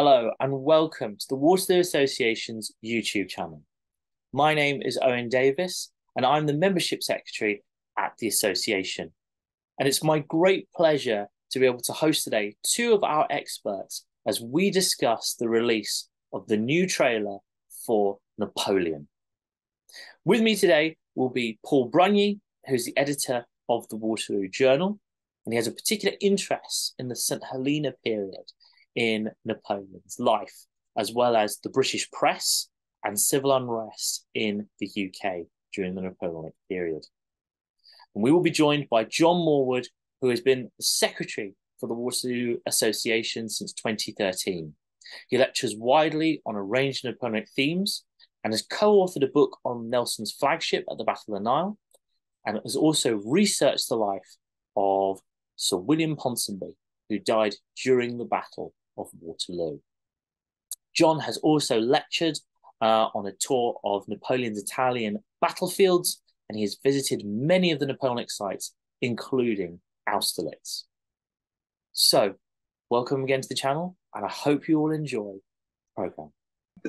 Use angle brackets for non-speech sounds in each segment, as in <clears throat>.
Hello and welcome to the Waterloo Association's YouTube channel. My name is Owen Davis and I'm the membership secretary at the association. And it's my great pleasure to be able to host today two of our experts as we discuss the release of the new trailer for Napoleon. With me today will be Paul Brunyee, who's the editor of the Waterloo Journal, and he has a particular interest in the St. Helena period in Napoleon's life, as well as the British press and civil unrest in the UK during the Napoleonic period. And we will be joined by John Morewood, who has been the secretary for the Waterloo Association since 2013. He lectures widely on a range of Napoleonic themes and has co authored a book on Nelson's flagship at the Battle of the Nile and has also researched the life of Sir William Ponsonby, who died during the Battle of Waterloo. John has also lectured uh, on a tour of Napoleon's Italian battlefields, and he has visited many of the Napoleonic sites, including Austerlitz. So, welcome again to the channel, and I hope you all enjoy the program.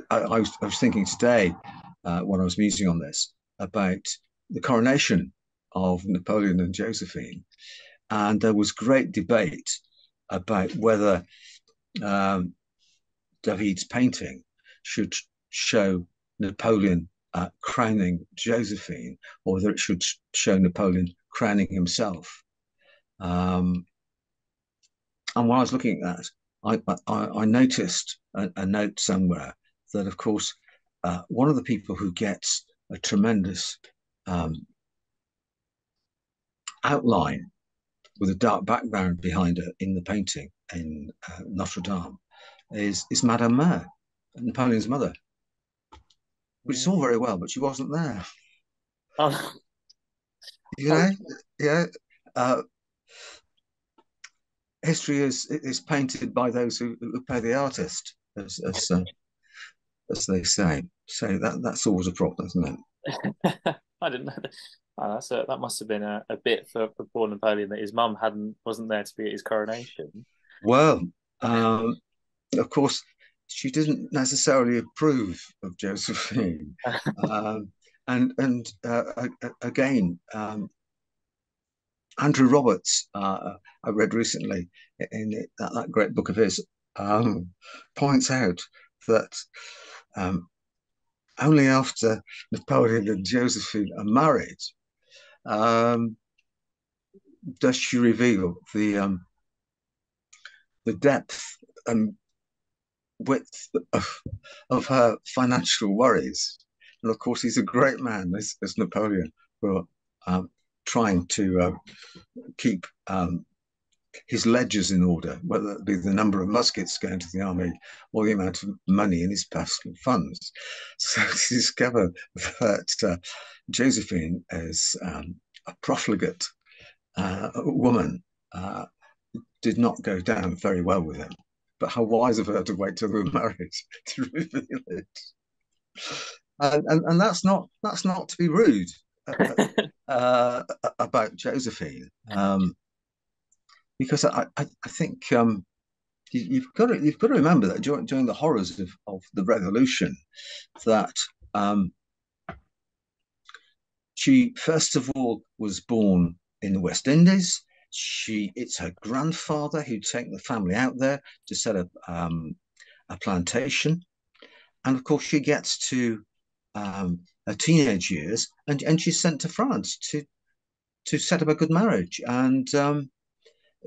I, I, was, I was, thinking today, uh, when I was musing on this, about the coronation of Napoleon and Josephine, and there was great debate about whether um, David's painting should show Napoleon uh, crowning Josephine, or whether it should show Napoleon crowning himself. Um, and while I was looking at that, I, I, I noticed a, a, note somewhere that, of course, uh, one of the people who gets a tremendous um, outline with a dark background behind her in the painting in uh, Notre Dame is is Madame Mère, Napoleon's mother, which is all very well, but she wasn't there. Oh. You know, yeah. Uh, history is is painted by those who, who pay the artist, as as, uh, as they say. So that that's always a problem, isn't it? <laughs> I didn't know. That. Oh, that's a, that must have been a, a bit for, for poor Napoleon that his mum hadn't wasn't there to be at his coronation. Well, um, of course, she didn't necessarily approve of Josephine, <laughs> um, and and uh, again, um, Andrew Roberts, uh, I read recently in that, that great book of his, um, points out that um, only after Napoleon and Josephine are married um, does she reveal the um, the depth and width of, of her financial worries. And of course, he's a great man, as, Napoleon, for um, trying to uh, keep um, his ledgers in order, whether it be the number of muskets going to the army or the amount of money in his personal funds. <laughs> So to discover that uh, Josephine is um, a profligate uh, woman uh, did not go down very well with him. But how wise of her to wait till they were married <laughs> to reveal it. And, and, and that's not that's not to be rude uh, <laughs> uh, about Josephine, um, because I, I, I think um, you, have got to you've got to remember that during, during the horrors of, of the revolution, that um, she first of all was born in the West Indies. She it's her grandfather who'd taken the family out there to set up um, a plantation, and of course she gets to um, her teenage years, and and she's sent to France to to set up a good marriage, and um,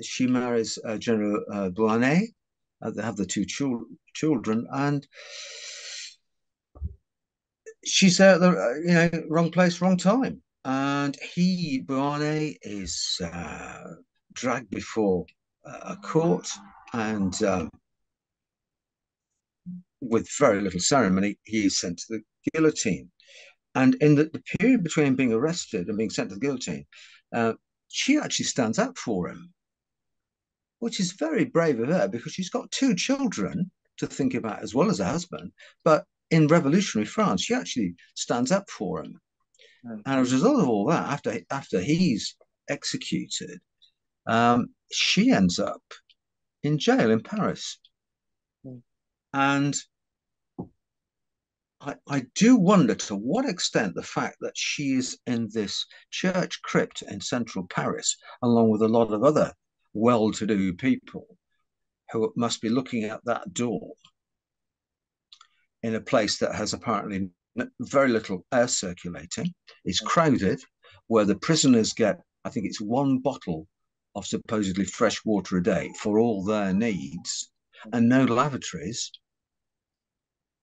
she marries uh, General uh, Beauharnais. Uh, they have the two chul- children, and she's at the uh, you know wrong place, wrong time and he Beauharnais is uh, dragged before a court and um, with very little ceremony he is sent to the guillotine and in the, the period between being arrested and being sent to the guillotine uh, she actually stands up for him which is very brave of her because she's got two children to think about as well as a husband but in revolutionary france she actually stands up for him and as a result of all that, after after he's executed, um, she ends up in jail in Paris. Mm. And I, I do wonder to what extent the fact that she is in this church crypt in central Paris, along with a lot of other well to do people who must be looking at that door in a place that has apparently very little air circulating, is crowded, where the prisoners get, I think it's one bottle of supposedly fresh water a day for all their needs, and no lavatories,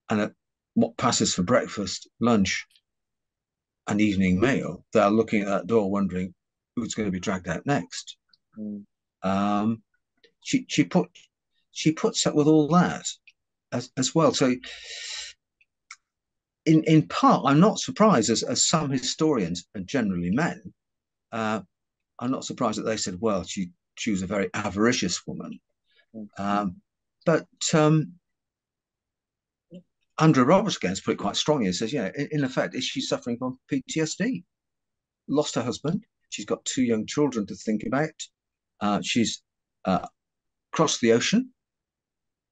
and a what passes for breakfast, lunch, and evening meal, they're looking at that door wondering who's going to be dragged out next. Mm. Um, she she put she puts up with all that as, as well. So in in part, I'm not surprised as, as some historians and generally men, uh, I'm not surprised that they said, well, she she was a very avaricious woman. Um, but um, Andrew Roberts again has put it quite strongly and says, yeah, in, in effect, is she suffering from PTSD? Lost her husband. She's got two young children to think about. Uh, she's uh, crossed the ocean,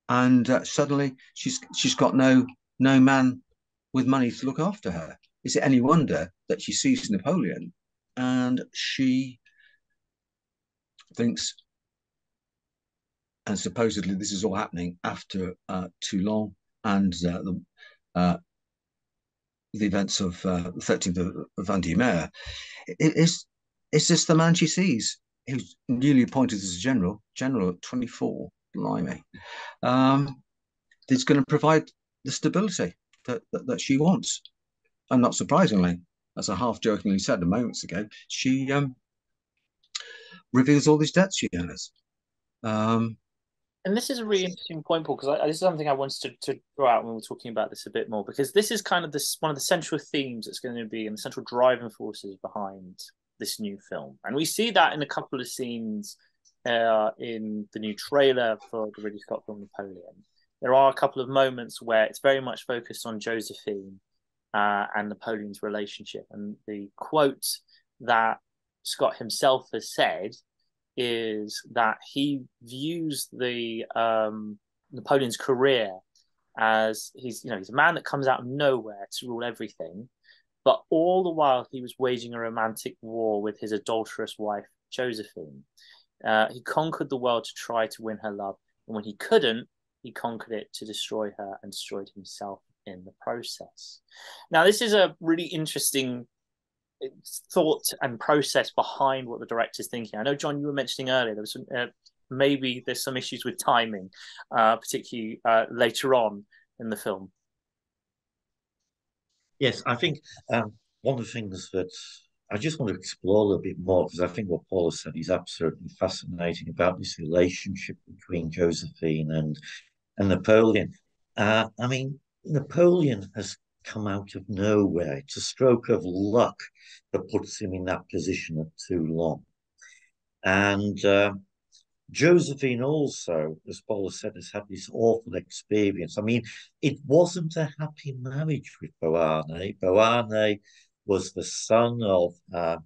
and uh, suddenly she's she's got no no man with money to look after her. Is it any wonder that she sees Napoleon and she thinks, and supposedly this is all happening after uh, Toulon and uh, the, the events of uh, the 13th of, of Vendémiaire, is, is this the man she sees who's newly appointed as general, general at 24, blimey, um, that's going to provide the stability that, that, that, she wants. And not surprisingly, as I half jokingly said a moments ago, she um, reveals all these debts she has. Um, and this is a really interesting point, Paul, because this is something I wanted to, to draw out when we are talking about this a bit more, because this is kind of this one of the central themes that's going to be and the central driving forces behind this new film, and we see that in a couple of scenes uh, in the new trailer for the Ridley Scott film Napoleon. There are a couple of moments where it's very much focused on Josephine uh, and Napoleon's relationship, and the quote that Scott himself has said is that he views the um, Napoleon's career as he's you know he's a man that comes out of nowhere to rule everything, but all the while he was waging a romantic war with his adulterous wife Josephine. Uh, he conquered the world to try to win her love, and when he couldn't, he conquered it to destroy her and destroyed himself in the process. Now, this is a really interesting thought and process behind what the director's thinking. I know, John, you were mentioning earlier there was some, uh, maybe there's some issues with timing, uh, particularly uh, later on in the film. Yes, I think um, one of the things that I just want to explore a little bit more because I think what Paul has said is absolutely fascinating about this relationship between Josephine and and Napoleon. Uh, I mean, Napoleon has come out of nowhere. It's a stroke of luck that puts him in that position at Toulon. And uh, Josephine also, as Paul said, has had this awful experience. I mean, it wasn't a happy marriage with Beauharnais. Beauharnais was the son of uh,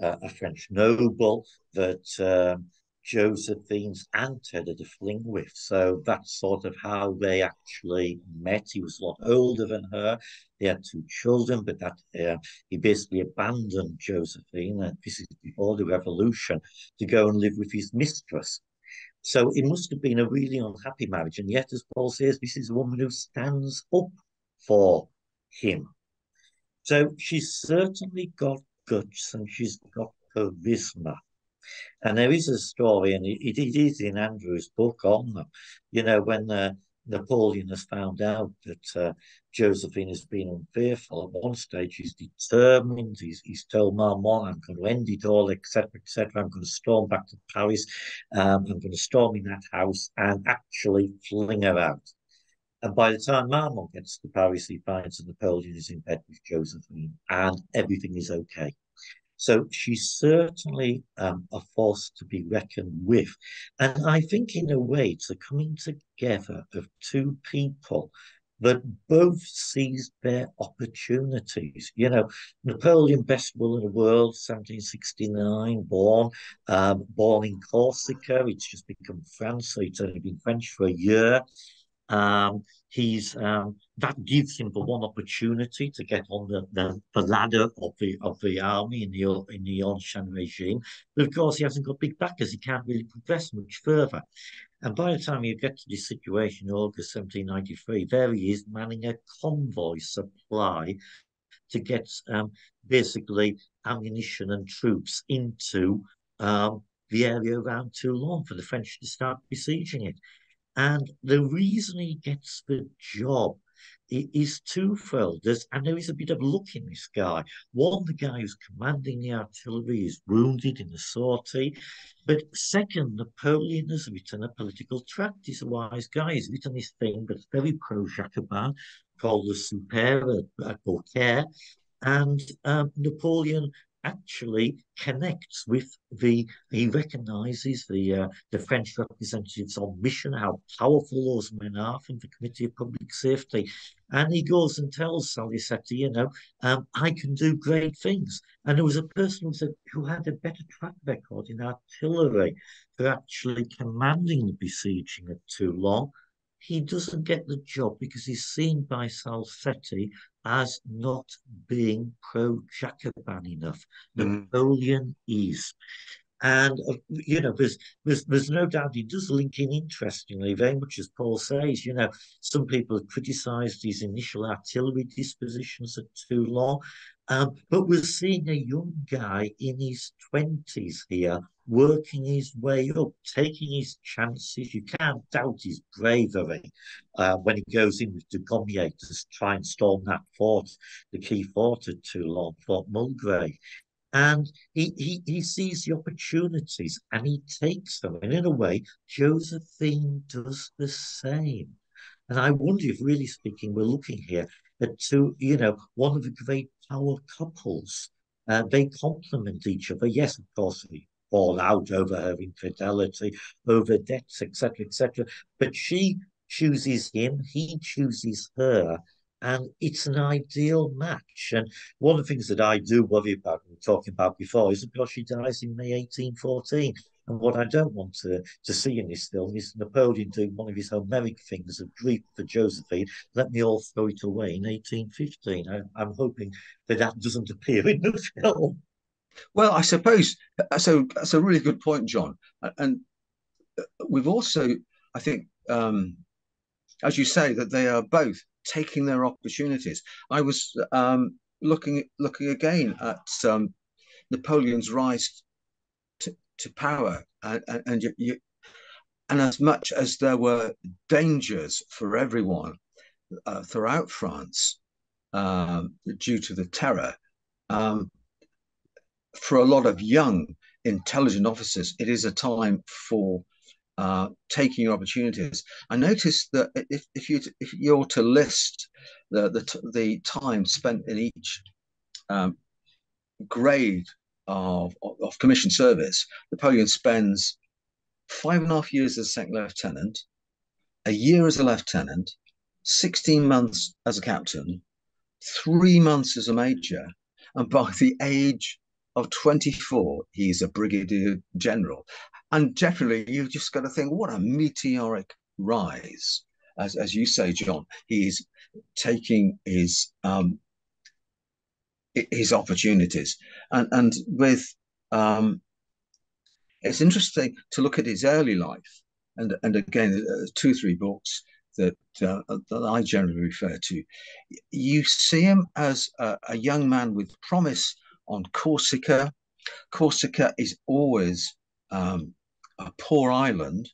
a French noble that um, Josephine's aunt had a fling with. So that's sort of how they actually met. He was a lot older than her. They had two children, but that uh, he basically abandoned Josephine, and this is before the revolution, to go and live with his mistress. So it must have been a really unhappy marriage. And yet, as Paul says, this is a woman who stands up for him. So she's certainly got guts and she's got charisma. And there is a story, and it, it is in Andrew's book on them. You know, when uh, Napoleon has found out that uh, Josephine has been unfaithful, at one stage he's determined, he's, he's told Marmont, I'm going to end it all, etc., etc. I'm going to storm back to Paris, um, I'm going to storm in that house and actually fling her out. And by the time Marmont gets to Paris, he finds that Napoleon is in bed with Josephine and everything is okay. So she's certainly um, a force to be reckoned with. And I think, in a way, it's a coming together of two people that both seized their opportunities. You know, Napoleon, best will in the world, 1769, born, um, born in Corsica. It's just become France, so it's only been French for a year. Um, he's um, that gives him the one opportunity to get on the, the, the, ladder of the of the army in the in the Ancien regime. But of course, he hasn't got big backers. He can't really progress much further. And by the time you get to this situation in August 1793, there he is manning a convoy supply to get um, basically ammunition and troops into um, the area around Toulon for the French to start besieging it. And the reason he gets the job is twofold. There's, and there is a bit of luck in this guy. One, the guy who's commanding the artillery is wounded in a sortie. But second, Napoleon has written a political tract. He's a wise guy. He's written this thing that's very pro-Jacobin called the Supper at Beaucaire. And um, Napoleon actually connects with the he recognizes the uh, the French representatives on mission, how powerful those men are from the Committee of Public Safety. And he goes and tells Salicetti, you know, um, I can do great things. And there was a person who, said, who had a better track record in artillery for actually commanding the besieging at Toulon he doesn't get the job because he's seen by Salicetti as not being pro-Jacobin enough. Mm. Napoleon is. And uh, you know, there's there's there's no doubt he does link in interestingly, very much as Paul says. You know, some people have criticised his initial artillery dispositions at Toulon, um, but we're seeing a young guy in his twenties here working his way up, taking his chances. You can't doubt his bravery uh, when he goes in with Dugommier to try and storm that fort, the key fort at Toulon, Fort Mulgrave. And he, he, he sees the opportunities and he takes them. And in a way, Josephine does the same. And I wonder if, really speaking, we're looking here at two, you know, one of the great power couples. Uh, they complement each other. Yes, of course, they fall out over her infidelity, over debts, etc., etc. But she chooses him, he chooses her, and it's an ideal match. And one of the things that I do worry about, we were talking about before, is because she dies in May 1814. And what I don't want to, to see in this film is Napoleon doing one of his Homeric things of grief for Josephine. Let me all throw it away in 1815. I, I'm hoping that that doesn't appear in the <laughs> film. Well, I suppose uh, so. That's a really good point, John. And uh, we've also, I think, um, as you say, that they are both taking their opportunities. I was um, looking looking again at um, Napoleon's rise to, power, and, and you, you, and as much as there were dangers for everyone uh, throughout France um, due to the terror. Um, for a lot of young intelligent officers, it is a time for uh, taking your opportunities. I noticed that if, if you if you're to list the the, the time spent in each um, grade of, of commission service, Napoleon spends five and a half years as a second lieutenant, a year as a lieutenant, 16 months as a captain, three months as a major, and by the age of 24, he's a brigadier general. And generally, you've just got to think, what a meteoric rise. As, as you say, John, he's taking his um, his opportunities, and and with um, it's interesting to look at his early life, and and again, uh, two three books that uh, that I generally refer to. You see him as a, a young man with promise on Corsica. Corsica is always um, a poor island.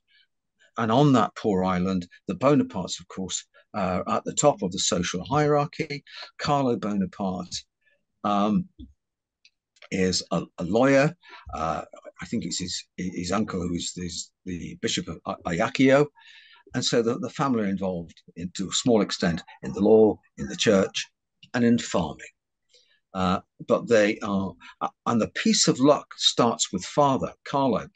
And on that poor island, the Bonapartes, of course, are at the top of the social hierarchy. Carlo Bonaparte um, is a, a lawyer. Uh, I think it's his, his uncle who is, the Bishop of Ajaccio. And so the, the family are involved in, to a small extent in the law, in the church, and in farming. Uh, but they are, uh, and the piece of luck starts with father, Carlo,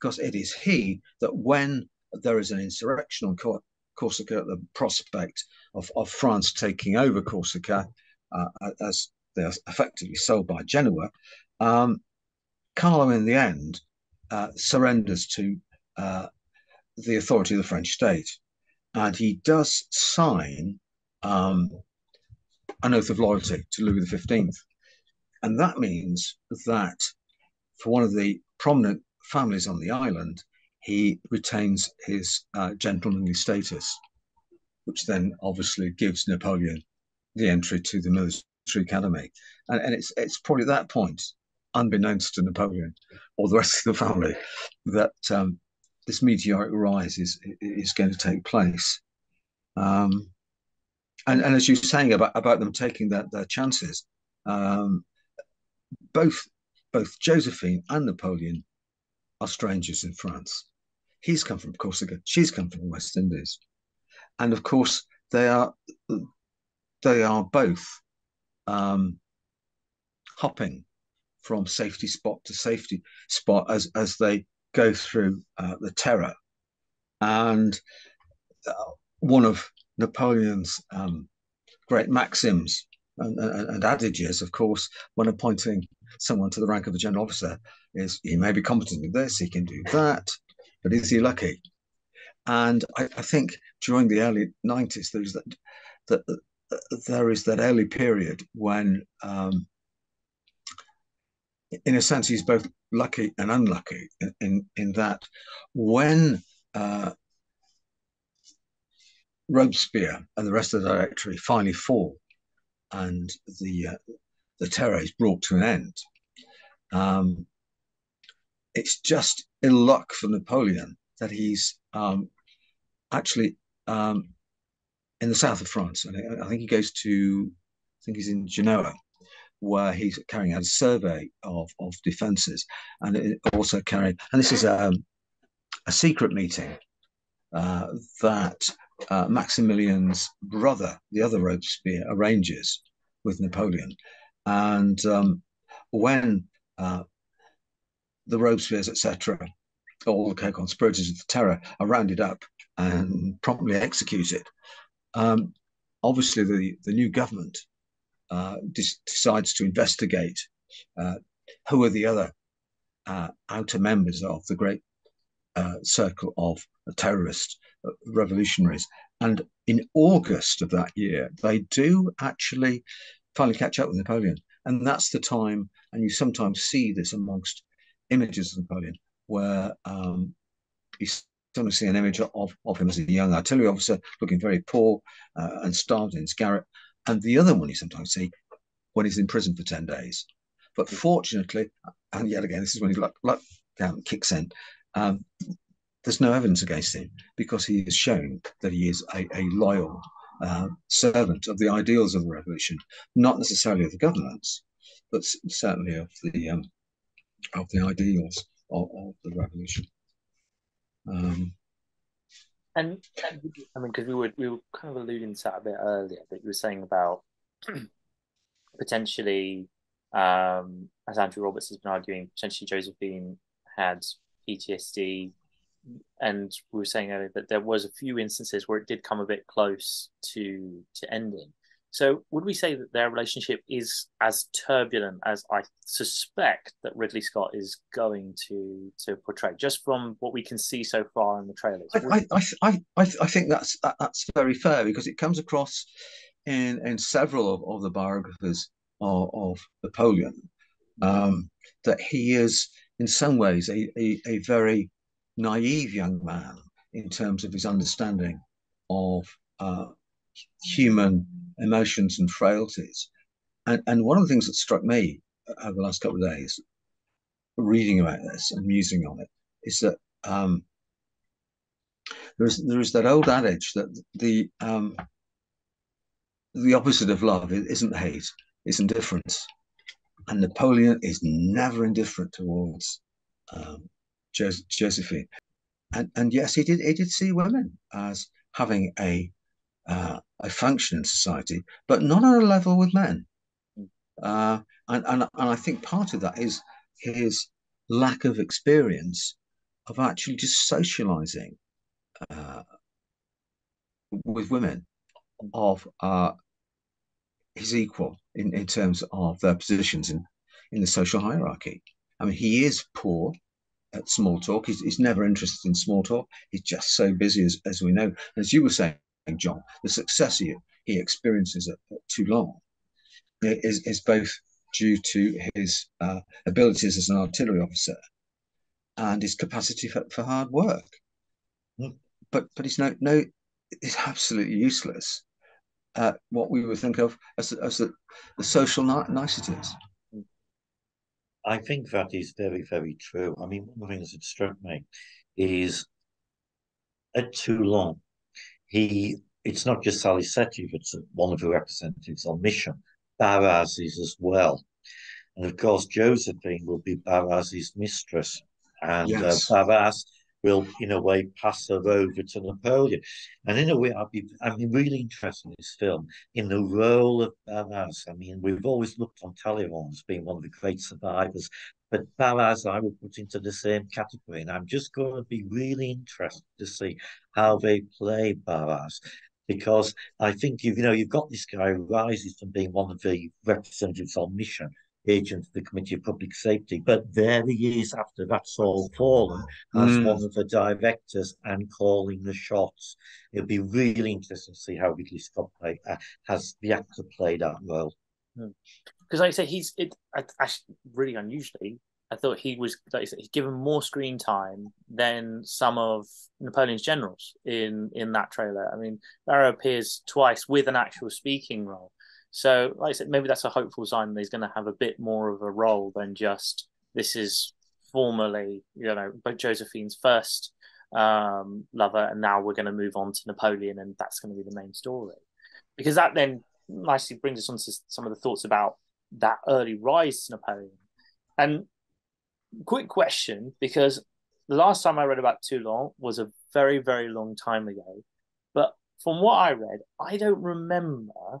because it is he that when there is an insurrection on Cor- Corsica, the prospect of, of France taking over Corsica uh, as they are effectively sold by Genoa, um, Carlo in the end uh, surrenders to uh, the authority of the French state. and he does sign um, an oath of loyalty to Louis XV. And that means that for one of the prominent families on the island, he retains his uh, gentlemanly status, which then obviously gives Napoleon the entry to the military academy. And, and it's, it's probably at that point, unbeknownst to Napoleon or the rest of the family, that um, this meteoric rise is, is going to take place. Um, and, and as you're saying about, about them taking their, their chances, um, both both Josephine and Napoleon are strangers in France. He's come from Corsica, she's come from the West Indies, and of course they are they are both um, hopping from safety spot to safety spot as as they go through uh, the terror, and uh, one of Napoleon's um, great maxims and, and, and, adages, of course, when appointing someone to the rank of a general officer, is he may be competent in this, he can do that, but is he lucky? And I, I think during the early 90s, there's that, that, that there is that early period when, um, in a sense, he's both lucky and unlucky in, in, in that when uh, Robespierre and the rest of the Directory finally fall, and the uh, the terror is brought to an end. Um, it's just ill luck for Napoleon that he's um, actually um, in the south of France, and I, think he goes to, I think he's in Genoa, where he's carrying out a survey of of defences, and also carrying, and this is um, a secret meeting uh, that uh, Maximilian's brother, the other Robespierre, arranges with Napoleon. And um, when uh, the Robespierres, etc., all the co-conspirators of the terror are rounded up and promptly executed, um, obviously the, the new government uh, decides to investigate uh, who are the other uh, outer members of the great uh, circle of terrorist uh, revolutionaries. And in August of that year, they do actually finally catch up with Napoleon. And that's the time, and you sometimes see this amongst images of Napoleon, where um, you sometimes see an image of, of him as a young artillery officer looking very poor uh, and starved in his garret. And the other one you sometimes see when he's in prison for 10 days. But fortunately, and yet again, this is when his luck, luck kicks in. Um, there's no evidence against him because he has shown that he is a, a loyal uh, servant of the ideals of the revolution, not necessarily of the governments, but certainly of the um, of the ideals of, of the revolution. Um, and I mean, because we were we were kind of alluding to that a bit earlier, that you were saying about <clears throat> potentially, um, as Andrew Roberts has been arguing, potentially Josephine had PTSD, and we were saying earlier that there was a few instances where it did come a bit close to to ending. So would we say that their relationship is as turbulent as I suspect that Ridley Scott is going to to portray, just from what we can see so far in the trailers? I I, I, I, I think that's that, that's very fair because it comes across in in several of, of the biographers of, of Napoleon um, that he is in some ways a, a, a very naive young man in terms of his understanding of uh, human emotions and frailties. And, and one of the things that struck me over the last couple of days, reading about this and musing on it, is that um, there is there is that old adage that the um, the opposite of love isn't hate, it's indifference. And Napoleon is never indifferent towards um, Josephine. And, and yes, he did, he did see women as having a, uh, a function in society, but not on a level with men. Uh, and, and, and I think part of that is his lack of experience of actually just socializing uh, with women of uh, his equal in, in terms of their positions in, in the social hierarchy. I mean, he is poor, at small talk. He's, he's never interested in small talk. He's just so busy, as, as we know. As you were saying, John, the success he, he experiences at, at Toulon is, is both due to his uh, abilities as an artillery officer and his capacity for, for hard work. Mm. But but he's no no it's absolutely useless at what we would think of as, as the, the social niceties. I think that is very, very true. I mean, one of the things that struck me is at Toulon, he it's not just Salicetti that's one of the representatives on mission. Barras is as well. And of course, Josephine will be Barras's mistress. And uh, yes. uh, Barras will, in a way, pass her over to Napoleon. And in a way, I'd be, I'm really interested in this film in the role of Barras. I mean, we've always looked on Talleyrand as being one of the great survivors, but Barras I would put into the same category. And I'm just going to be really interested to see how they play Barras. Because I think you, you know you've got this guy who rises from being one of the representatives on mission agent of the Committee of Public Safety. But there he is after that's all fallen as mm. one of the directors and calling the shots. It'll be really interesting to see how Ridley Scott play, uh, has the actor played that role. Because, mm. like I say, he's it, actually really unusually. I thought he was, like I said, he's given more screen time than some of Napoleon's generals in in that trailer. I mean, Barras appears twice with an actual speaking role. So, like I said, maybe that's a hopeful sign that he's going to have a bit more of a role than just this is formally, you know, but Josephine's first um, lover, and now we're going to move on to Napoleon, and that's going to be the main story. Because that then nicely brings us on to some of the thoughts about that early rise to Napoleon. And quick question, because the last time I read about Toulon was a very, very long time ago. But from what I read, I don't remember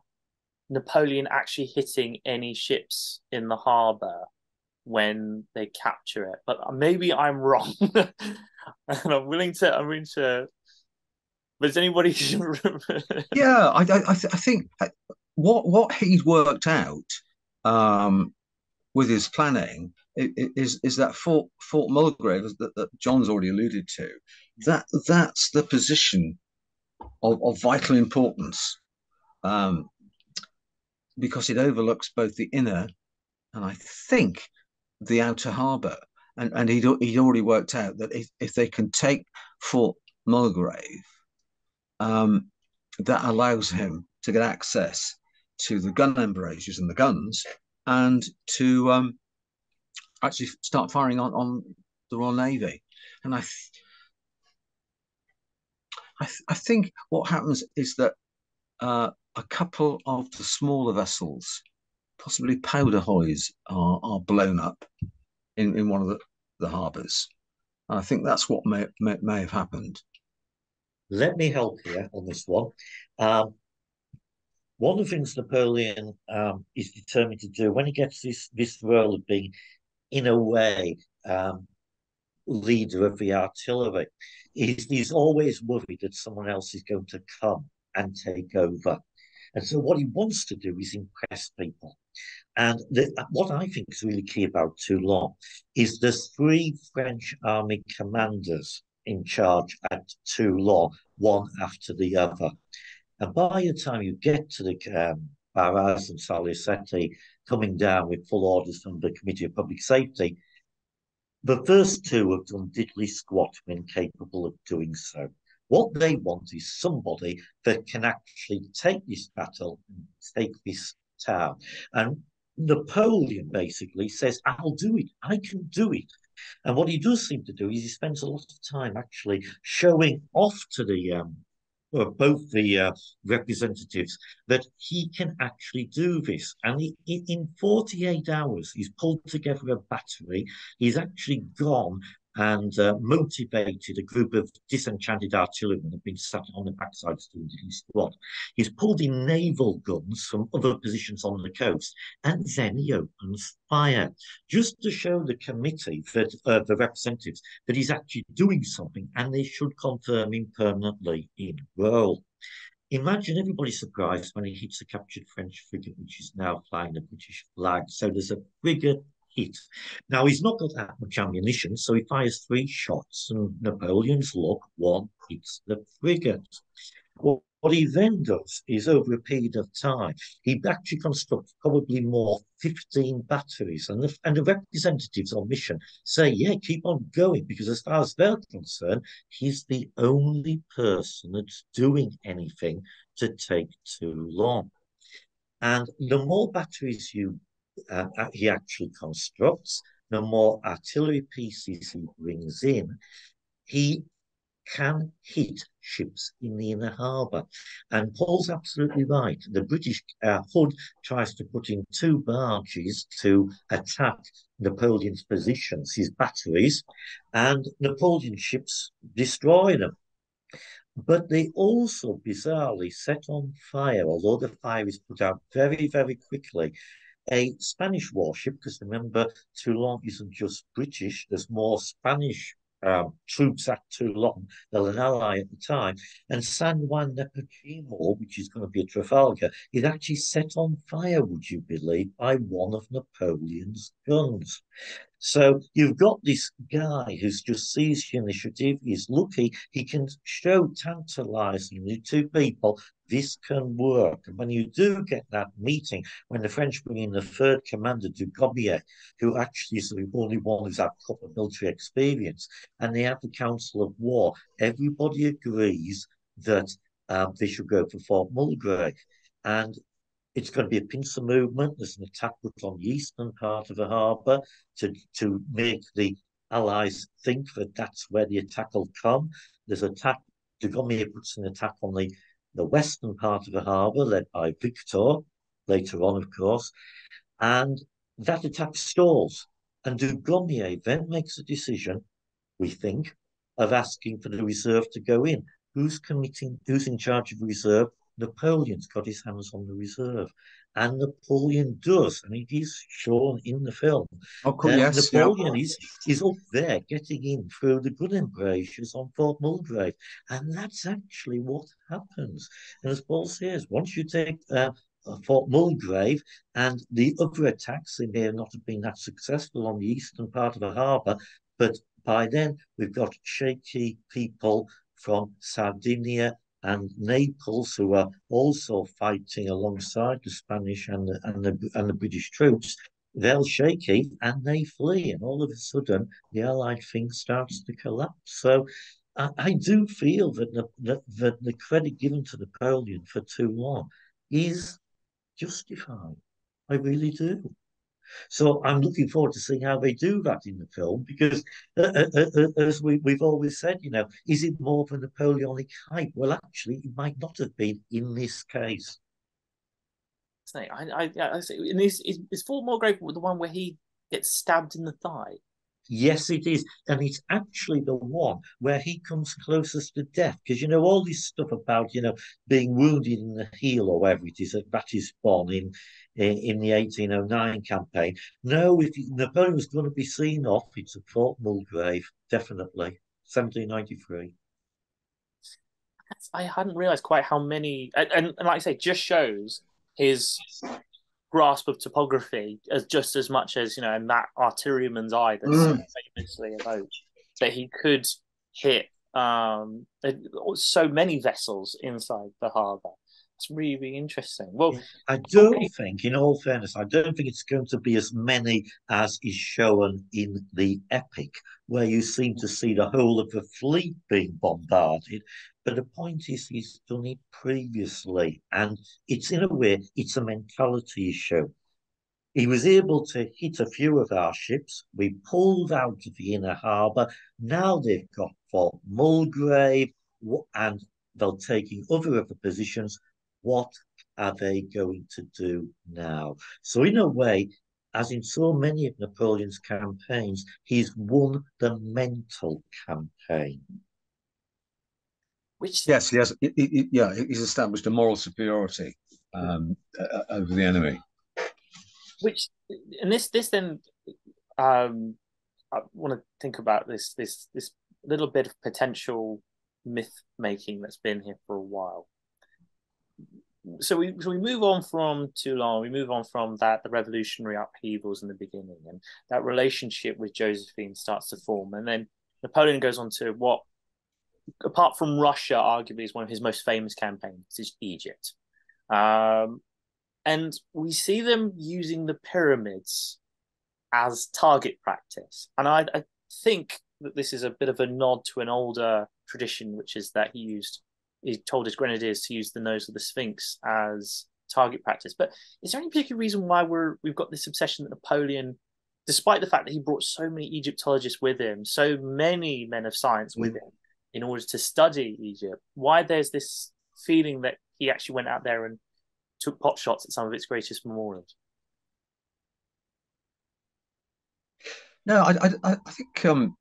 Napoleon actually hitting any ships in the harbour when they capture it. But maybe I'm wrong, <laughs> and I'm willing to. I'm willing to. But does anybody? <laughs> yeah, I, I, I think uh, what what he's worked out um, with his planning is is that Fort Fort Mulgrave that, that John's already alluded to. That that's the position of, of vital importance um, because it overlooks both the inner and I think the outer harbour. And, and he'd, he'd already worked out that if, if they can take Fort Mulgrave, um, that allows him to get access to the gun embrasures and the guns and to um, actually start firing on, on the Royal Navy. And I, th- I, th- I think what happens is that uh, a couple of the smaller vessels, possibly powder hoys, are, are blown up in, in one of the, the harbours. And I think that's what may, may, may have happened. Let me help here on this one. Um, one of the things Napoleon um, is determined to do when he gets this this role of being, in a way, um, leader of the artillery, is he's always worried that someone else is going to come and take over. And so what he wants to do is impress people. And the, what I think is really key about Toulon is there's three French army commanders in charge at Toulon, one after the other. And by the time you get to the um, Barras and Salicetti coming down with full orders from the Committee of Public Safety, the first two have done diddly squat when capable of doing so. What they want is somebody that can actually take this battle and take this town. And Napoleon basically says, I'll do it. I can do it. And what he does seem to do is he spends a lot of time actually showing off to the um, uh, both the uh, representatives that he can actually do this. And he, in 48 hours, he's pulled together a battery. He's actually gone and uh, motivated a group of disenchanted artillerymen who've been sat on the backside doing his squad. He's pulled in naval guns from other positions on the coast, and then he opens fire, just to show the committee, that uh, the representatives, that he's actually doing something, and they should confirm him permanently in role. Imagine everybody surprised when he hits a captured French frigate, which is now flying the British flag. So there's a frigate hit. Now, he's not got that much ammunition, so he fires three shots, and Napoleon's luck, one hits the frigate. Well, what he then does is, over a period of time, he actually constructs probably more 15 batteries. And the, and the representatives on mission say, yeah, keep on going, because as far as they're concerned, he's the only person that's doing anything to take Toulon. And the more batteries you uh, he actually constructs, the more artillery pieces he brings in, he can hit ships in the inner harbour. And Paul's absolutely right. The British uh, Hood tries to put in two barges to attack Napoleon's positions, his batteries, and Napoleon's ships destroy them. But they also bizarrely set on fire, although the fire is put out very, very quickly, a Spanish warship, because remember, Toulon isn't just British, there's more Spanish um, troops at Toulon. They're an ally at the time. And San Juan Nepomuceno, which is going to be a Trafalgar, is actually set on fire, would you believe, by one of Napoleon's guns. So you've got this guy who's just seized the initiative. He's lucky. He can show tantalizingly to people this can work. And when you do get that meeting, when the French bring in the third commander, Dugommier, who actually is the only one who's had proper military experience, and they have the Council of War, everybody agrees that um, they should go for Fort Mulgrave. And it's going to be a pincer movement. There's an attack put on the eastern part of the harbour to, to make the Allies think that that's where the attack will come. There's an attack, Dugommier puts an attack on the, the western part of the harbour, led by Victor, later on, of course. And that attack stalls. And Dugommier then makes a decision, we think, of asking for the reserve to go in. Who's committing, who's in charge of reserve? Napoleon's got his hands on the reserve. And Napoleon does, and it is shown in the film. Oh, cool, yes, Napoleon yeah. is, is up there getting in through the gun embrasures on Fort Mulgrave. And that's actually what happens. And as Paul says, once you take uh, Fort Mulgrave and the other attacks, they may not have been that successful on the eastern part of the harbour, but by then we've got shaky people from Sardinia and Naples, who are also fighting alongside the Spanish and the, and the, and the British troops, they're shaky and they flee. And all of a sudden, the Allied thing starts to collapse. So I, I do feel that the, that, that the credit given to Napoleon for Toulon is justified. I really do. So I'm looking forward to seeing how they do that in the film because, uh, uh, uh, uh, as we, have always said, you know, is it more of a Napoleonic hype? Well, actually, it might not have been in this case. I, I, I, is, is, is Fort Mulgrave the one where he gets stabbed in the thigh? Yes, it is. And it's actually the one where he comes closest to death. Because, you know, all this stuff about, you know, being wounded in the heel or whatever it is at Ratisbonne in, in, in the 1809 campaign. No, if Napoleon was going to be seen off, it's at Fort Mulgrave, definitely. 1793. I hadn't realized quite how many, and, and like I say, just shows his grasp of topography as just as much as you know, in that artilleryman's eye that's mm. so famously evoked that he could hit um, so many vessels inside the harbour. It's really, really interesting. Well, I don't okay. think, in all fairness, I don't think it's going to be as many as is shown in the epic, where you seem to see the whole of the fleet being bombarded. But the point is, he's done it previously, and it's in a way, it's a mentality issue. He was able to hit a few of our ships. We pulled out of the inner harbour. Now they've got Fort Mulgrave, and they're taking other of the positions. What are they going to do now? So, in a way, as in so many of Napoleon's campaigns, he's won the mental campaign. Which yes, he has. He, he, yeah, he's established a moral superiority um, uh, over the enemy. Which and this this then um, I want to think about this this this little bit of potential myth making that's been here for a while. so we so we move on from Toulon, we move on from that the revolutionary upheavals in the beginning, and that relationship with Josephine starts to form, and then Napoleon goes on to what, apart from Russia, arguably is one of his most famous campaigns is Egypt, um, and we see them using the pyramids as target practice, and I, I think that this is a bit of a nod to an older tradition, which is that he used he told his grenadiers to use the nose of the Sphinx as target practice. But is there any particular reason why we're we've got this obsession that Napoleon, despite the fact that he brought so many Egyptologists with him, so many men of science with mm. him in order to study Egypt, why there's this feeling that he actually went out there and took pot shots at some of its greatest memorials? No, I, I, I think um,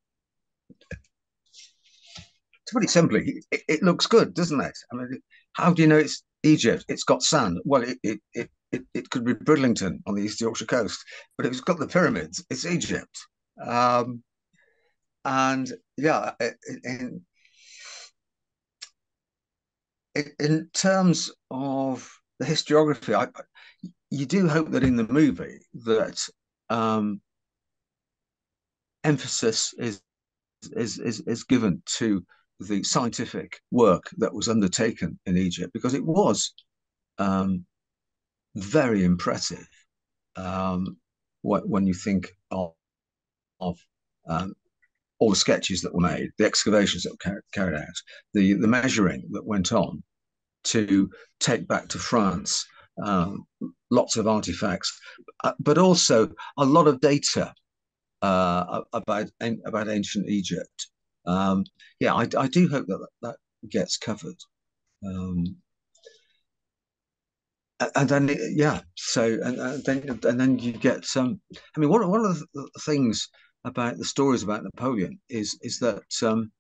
to put it simply, it, it, looks good, doesn't it? I mean, how do you know it's Egypt? It's got sand. Well, it it, it, it, it could be Bridlington on the East Yorkshire coast, but if it's got the pyramids, it's Egypt. Um, and yeah, in, in terms of the historiography, I, you do hope that in the movie that um, emphasis is is is, is given to the scientific work that was undertaken in Egypt because it was um, very impressive um, when you think of, of um, all the sketches that were made, the excavations that were carried out, the, the measuring that went on to take back to France um, lots of artifacts, uh, but also a lot of data uh, about about ancient Egypt. Um, yeah, I, I, do hope that that gets covered. Um, and then yeah, so and, and, then and then you get some. I mean, one one of the things about the stories about Napoleon is is that um,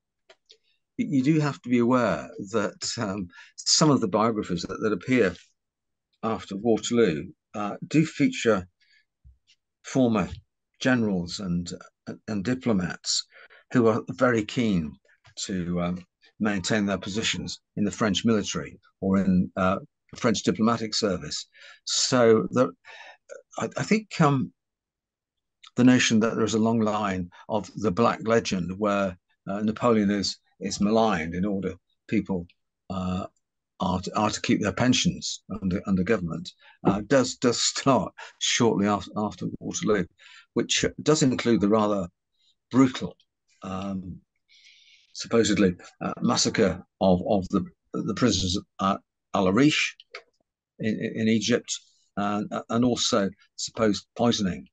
you do have to be aware that um, some of the biographers that, that appear after Waterloo uh, do feature former generals and and diplomats who are very keen to um, maintain their positions in the French military or in uh, the French diplomatic service. So I, I, think um, the notion that there's a long line of the Black Legend where uh, Napoleon is is maligned in order people uh, are, to, are to keep their pensions under under government uh, does does start shortly after after Waterloo, which does include the rather brutal um, supposedly uh, massacre of, of the, the prisoners at Al Arish in, in Egypt, and, and also supposed poisoning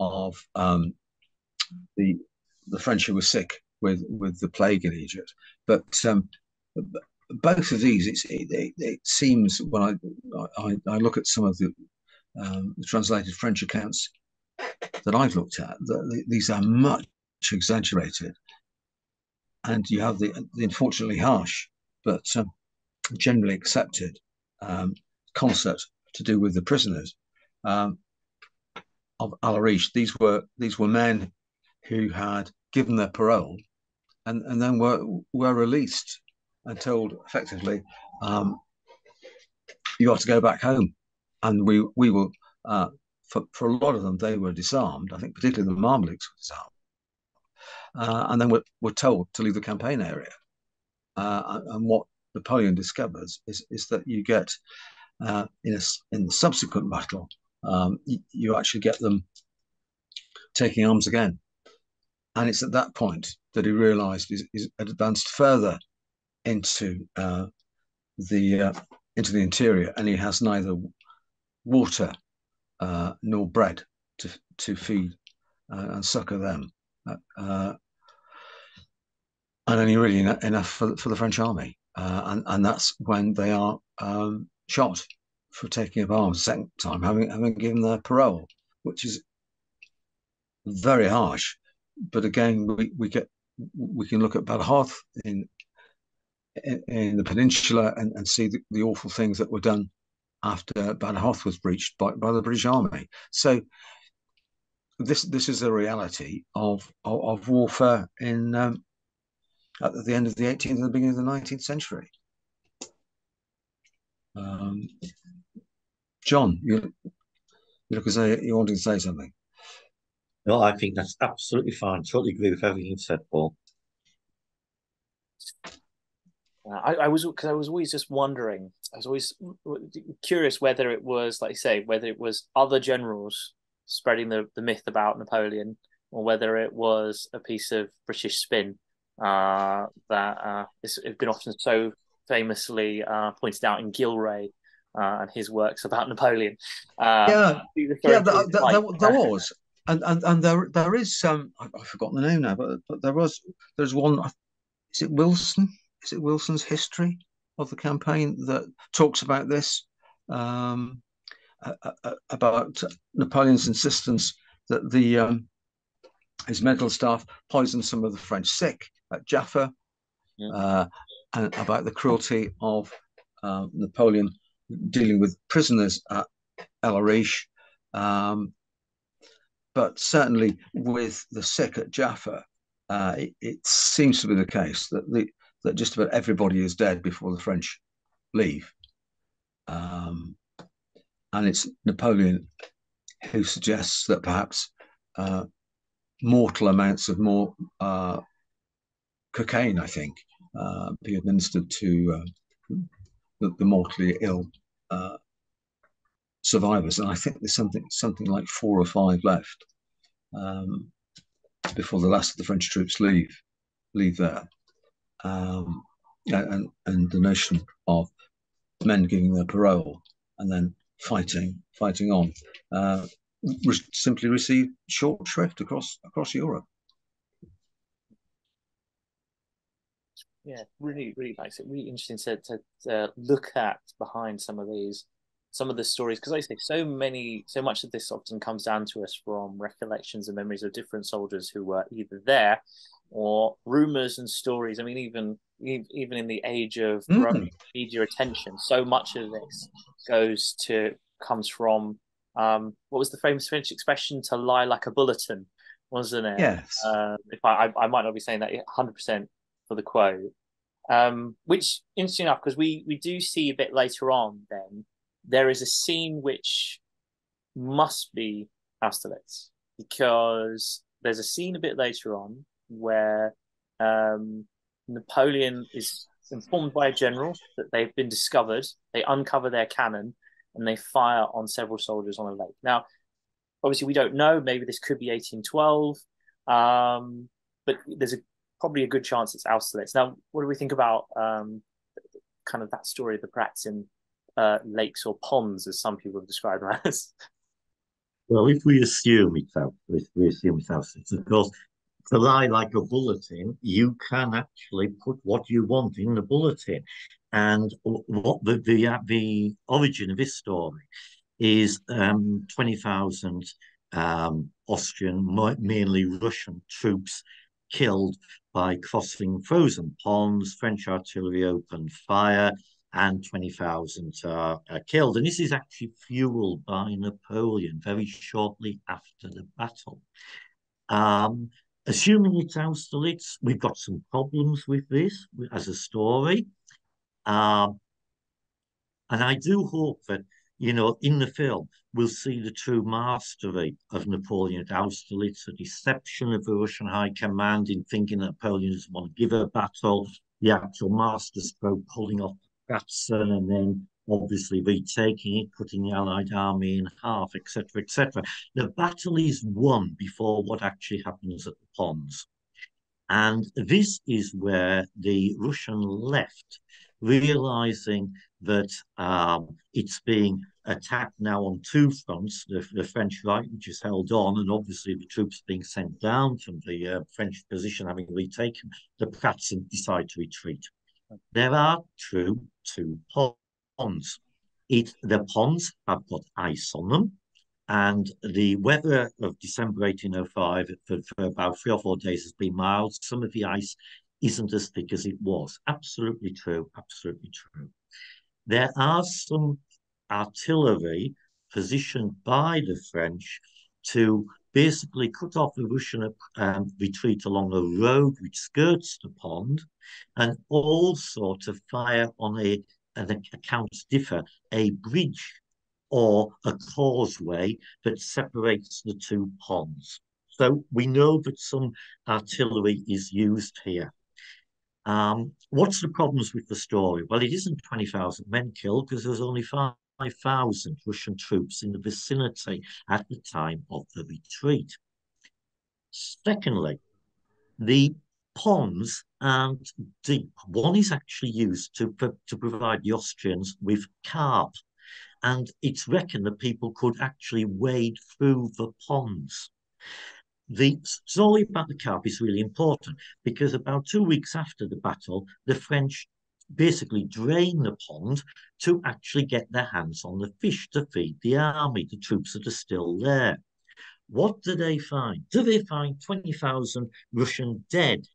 of um, the the French who were sick with with the plague in Egypt. But um, both of these, it, it, it, seems when I, I, I look at some of the, um, the translated French accounts that I've looked at, that these are much exaggerated. And you have the, the unfortunately harsh, but um, generally accepted um, concept to do with the prisoners um, of Al Arish. These were these were men who had given their parole and, and then were were released and told effectively, um, you have to go back home, and we we will. Uh, for, for a lot of them, they were disarmed. I think particularly the Mamluks were disarmed uh, and then we're, we're told to leave the campaign area. Uh, and what Napoleon discovers is, is that you get uh, in a in the subsequent battle, um, you, actually get them taking arms again, and it's at that point that he realised he's, he's, advanced further into uh, the uh, into the interior, and he has neither water uh, nor bread to to feed and succor them. Uh, and only really enough for, for the French army. Uh, and, and that's when they are um, shot for taking up arms second time, having having given their parole, which is very harsh. But again, we, we get we can look at Badajoz in, in, in the peninsula and, and see the, the awful things that were done after Bad Badajoz was breached by, by the British Army. So this this is a reality of of, of warfare in um, at the end of the 18th and the beginning of the 19th century. Um, John, you, you look as though you wanted to say something. No, I think that's absolutely fine. Totally agree with everything you've said, Paul. I, I was because I was always just wondering. I was always curious whether it was, like you say, whether it was other generals spreading the, the myth about Napoleon, or whether it was a piece of British spin uh, that uh, has been often so famously uh, pointed out in Gillray uh, and his works about <laughs> Napoleon. Uh, yeah, yeah, there, there, there, there was, and, and and there there is some. I've forgotten the name now, but but there was there's one. Is it Wilson? Is it Wilson's history of the campaign that talks about this? Um, about Napoleon's insistence that the um, his medical staff poisoned some of the French sick at Jaffa, yeah. uh, and about the cruelty of uh, Napoleon dealing with prisoners at El Arish. Um, but certainly with the sick at Jaffa, uh, it, it, seems to be the case that the, that just about everybody is dead before the French leave. Um, and it's Napoleon who suggests that perhaps uh, mortal amounts of more uh, cocaine, I think, uh, be administered to uh, the, the, mortally ill uh, survivors. And I think there's something something like four or five left um, before the last of the French troops leave leave there. Um, and and the notion of men giving their parole and then fighting fighting on uh, re- simply received short shrift across across Europe. Yeah, really, really likes it. Really interesting to, to, look at behind some of these, some of the stories, because I say so many, so much of this often comes down to us from recollections and memories of different soldiers who were either there or rumors and stories. I mean, even even in the age of mm. media attention, so much of this goes to comes from um, what was the famous French expression to lie like a bulletin, wasn't it? Yes. Uh, if I, I, I might not be saying that 100 percent for the quote, um, which interesting enough because we we do see a bit later on. Then there is a scene which must be Austerlitz because there's a scene a bit later on where um, Napoleon is informed by a general that they've been discovered. They uncover their cannon and they fire on several soldiers on a lake. Now, obviously, we don't know. Maybe this could be 1812, um, but there's a, probably a good chance it's Austerlitz. Now, what do we think about um, kind of that story of the Prats in uh, lakes or ponds, as some people have described them as? Well, if we assume it's if we assume it's Austerlitz, of course, to lie like a bulletin, you can actually put what you want in the bulletin. And what the the, uh, the origin of this story is um, twenty thousand um, Austrian, mainly Russian troops killed by crossing frozen ponds. French artillery opened fire, and 20,000 are, are, killed. And this is actually fueled by Napoleon very shortly after the battle. Um, Assuming it's Austerlitz, we've got some problems with this as a story. Um, and I do hope that, you know, in the film, we'll see the true mastery of Napoleon at Austerlitz, the deception of the Russian high command in thinking that Napoleon doesn't want to give a battle, the actual masterstroke pulling off the Pratzen and then obviously retaking it, putting the Allied army in half, etc., etc. The battle is won before what actually happens at the ponds. And this is where the Russian left, realizing that um, it's being attacked now on two fronts the, the, French right, which is held on, and obviously the troops being sent down from the uh, French position having retaken the Pratzen decide to retreat. There are true two ponds. It, the ponds have got ice on them. And the weather of December 1805 for, for about three or four days has been mild. Some of the ice isn't as thick as it was. Absolutely true. Absolutely true. There are some artillery positioned by the French to basically cut off the Russian um, retreat along a road which skirts the pond and also to fire on a and accounts differ, a bridge or a causeway that separates the two ponds. So we know that some artillery is used here. Um, what's the problems with the story? Well, it isn't 20,000 men killed because there's only 5,000 Russian troops in the vicinity at the time of the retreat. Secondly, the ponds aren't deep. One is actually used to, to provide the Austrians with carp. And it's reckoned that people could actually wade through the ponds. The story about the carp is really important because about two weeks after the battle, the French basically drain the pond to actually get their hands on the fish to feed the army, the troops that are still there. What do they find? Do they find 20,000 Russian dead?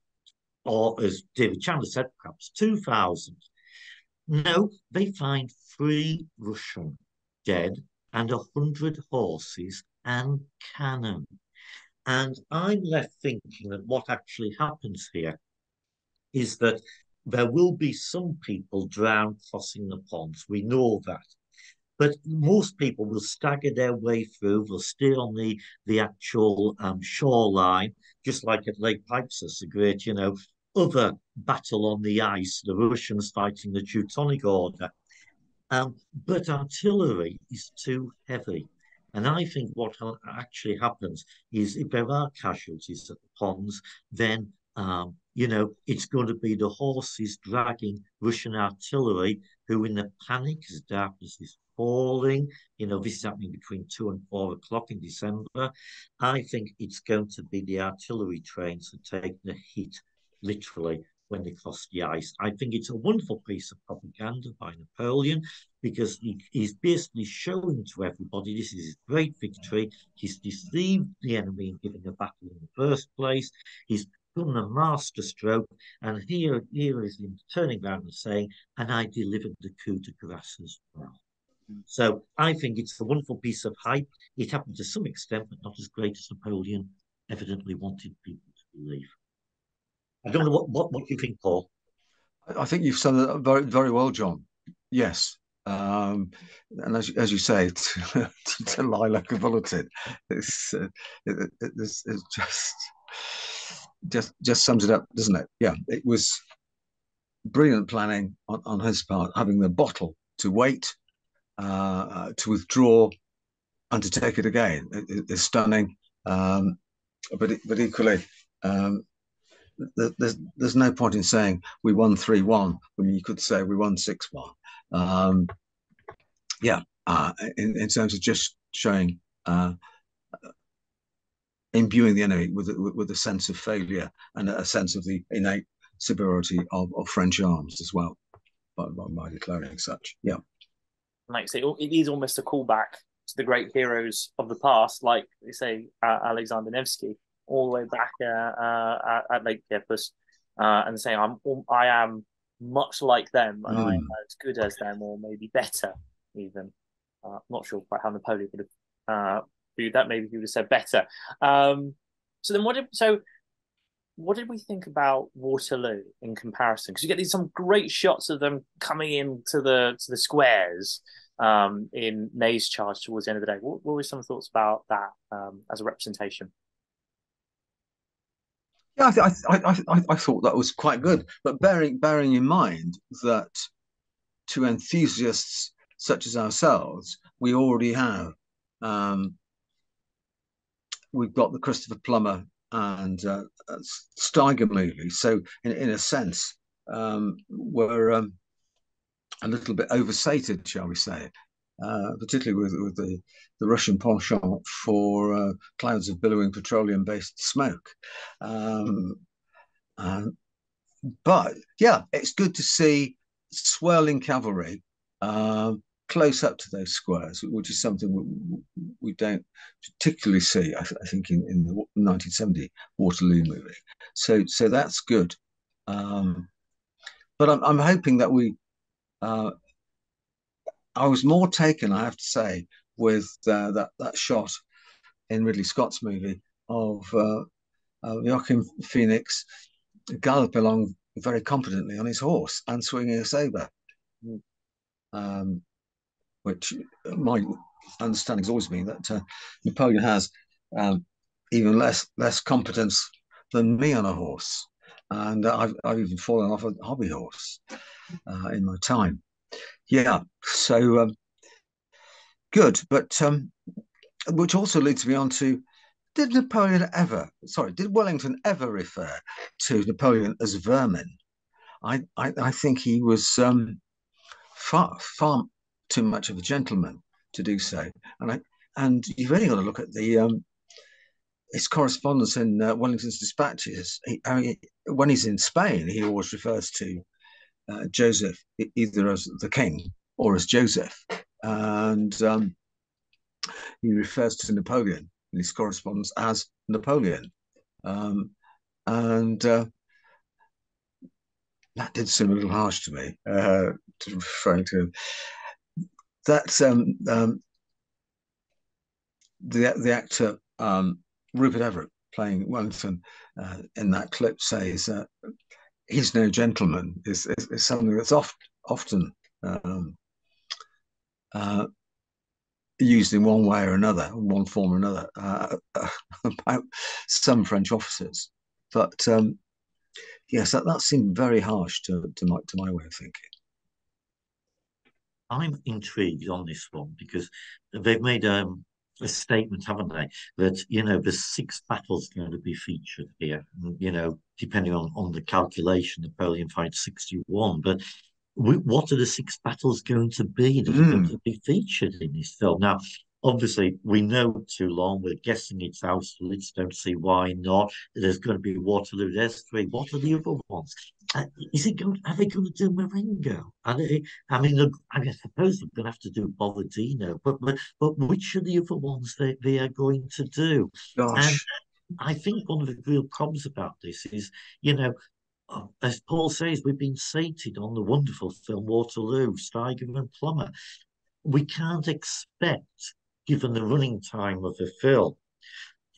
Or, as David Chandler said, perhaps 2,000? No, they find three Russian dead and a 100 horses and cannon. And I'm left thinking that what actually happens here is that there will be some people drowned crossing the ponds. We know that. But most people will stagger their way through, they'll stay on the, the actual um, shoreline, just like at Lake Peipus, a great, you know, other battle on the ice, the Russians fighting the Teutonic Order. Um, but artillery is too heavy. And I think what actually happens is if there are casualties at the ponds, then um, you know it's going to be the horses dragging Russian artillery, who in the panic as darkness is falling, you know this is happening between two and four o'clock in December. I think it's going to be the artillery trains that take the hit, literally when they cross the ice. I think it's a wonderful piece of propaganda by Napoleon because he, he's basically showing to everybody this is his great victory. He's deceived the enemy in giving a battle in the first place. He's done the master stroke, and here, here is him turning around and saying, and I delivered the coup de grace as well. So I think it's a wonderful piece of hype. It happened to some extent, but not as great as Napoleon evidently wanted people to believe. I don't know what what, what you think, Paul. I think you've said it very very well, John. Yes, um, and as, as you say, <laughs> to, to lie like a bulletin, it's, uh, it, it, it's, it's just just just sums it up, doesn't it? Yeah, it was brilliant planning on, on his part, having the bottle to wait, uh, to withdraw, and to take it again. It, it's stunning, um, but but equally, um, there's there's no point in saying we won three one when you could say we won six one. Um, yeah, uh, in in terms of just showing. Uh, imbuing the enemy with, with, with a sense of failure and a sense of the innate superiority of, of French arms as well by, by, by declaring such. Yeah. Like say, it is almost a callback to the great heroes of the past, like they say uh, Alexander Nevsky, all the way back uh, uh, at Lake Peipus, uh, and saying I'm I am much like them and mm. I'm as good as them or maybe better even. Uh, I'm not sure quite how Napoleon would have that. Maybe he would have said better. Um, so then what did so what did we think about Waterloo in comparison? Because you get these some great shots of them coming into the to the squares um, in Ney's charge towards the end of the day. What, what were some thoughts about that um, as a representation? Yeah, I, I, I, I, thought that was quite good. But bearing bearing in mind that to enthusiasts such as ourselves, we already have um, we've got the Christopher Plummer and uh, Steiger movie. So in, in a sense, um, we're um, a little bit oversated, shall we say, uh, particularly with, with the, the Russian penchant for uh, clouds of billowing petroleum based smoke. Um, but yeah, it's good to see swirling cavalry um, close up to those squares, which is something we, we don't particularly see, I, I, think, in, in the 1970 Waterloo movie. So, so that's good. Um, but I'm, I'm hoping that we uh, I was more taken, I have to say, with uh, that that shot in Ridley Scott's movie of uh, uh, Joaquin Phoenix galloping along very confidently on his horse and swinging a saber. um, which my understanding has always been that uh, Napoleon has um, even less less competence than me on a horse, and I've I've even fallen off a hobby horse uh, in my time. Yeah, so um, good, but um, which also leads me on to did Napoleon ever, sorry, did Wellington ever refer to Napoleon as vermin? I, I, I think he was um, far, far too much of a gentleman to do so. And I, and you've really got to look at the um, his correspondence in uh, Wellington's dispatches. He, I mean, when he's in Spain, he always refers to uh, Joseph either as the king or as Joseph, and um, he refers to Napoleon in his correspondence as Napoleon. Um, and uh, that did seem a little harsh to me, uh, to referring to him. That's um, um, the the actor um, Rupert Everett playing Wellington uh, in that clip says uh, he's no gentleman is, is, is something that's oft, often um, uh, used in one way or another, one form or another, uh, <laughs> about some French officers. But um, yes, that, that seemed very harsh to, to my to my way of thinking. I'm intrigued on this one because they've made um, a statement, haven't they? That you know the six battles going to be featured here. You know, depending on on the calculation, Napoleon fights sixty-one, but what are the six battles going to be that mm. are going hmm. to be featured in this film? Now, obviously, we know Toulon. We're guessing it's Austerlitz. Don't see why not. There's going to be Waterloo. There's three. What are the other ones? Uh, is it going? Are they going to do Marengo? They, I mean, look, I suppose they're going to have to do Borodino, but but but which are the other ones they, they are going to do? Gosh. And I think one of the real problems about this is, you know, as Paul says, we've been sated on the wonderful film Waterloo, Steiger and Plummer. We can't expect, given the running time of the film,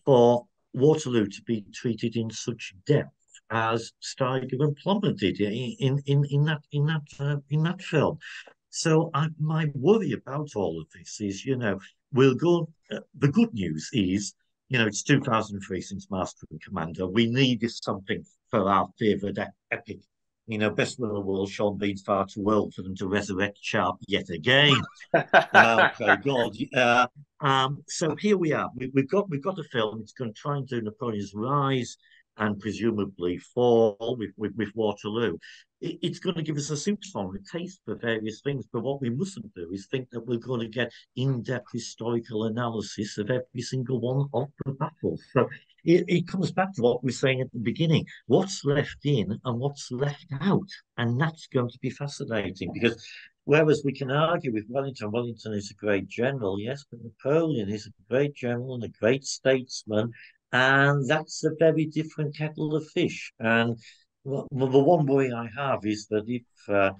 for Waterloo to be treated in such depth as Steiger and Plummer did in in in that in that uh, in that film. So I, my worry about all of this is, you know, we'll go. Uh, the good news is you know, it's 2003 since Master and Commander. We needed something for our favourite epic. You know, best one in the world, Sean Bean's far too old for them to resurrect Sharpe yet again. <laughs> okay, God. Uh, um, so here we are. We, have got we've got a film. It's going to try and do Napoleon's rise and presumably fall with, with, with Waterloo it's going to give us a soup song, a taste for various things. But what we mustn't do is think that we're going to get in-depth historical analysis of every single one of the battles. So it, it comes back to what we are saying at the beginning: what's left in and what's left out, and that's going to be fascinating because. Whereas we can argue with Wellington, Wellington is a great general, yes, but Napoleon is a great general and a great statesman, and that's a very different kettle of fish. And well, the one worry I have is that if uh,